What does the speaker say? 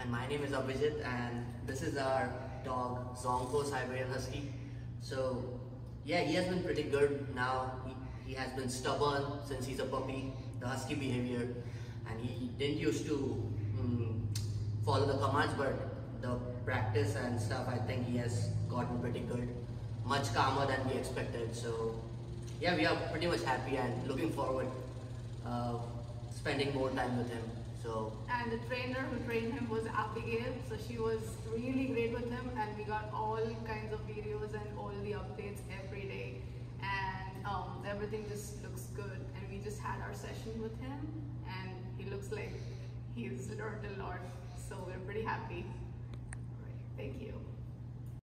and my name is Abhijit, and this is our dog Zonko Siberian Husky. So, yeah, he has been pretty good now. He, he has been stubborn since he's a puppy, the husky behavior, and he didn't used to mm, follow the commands, but the practice and stuff, I think he has gotten pretty good, much calmer than we expected. So, yeah, we are pretty much happy and looking forward uh, spending more time with him. So and the trainer who trained him was Abigail, so she was really great with him, and we got all kinds of videos and all the updates every day, and um, everything just looks good. And we just had our session with him, and he looks like he's learned a lot, so we're pretty happy.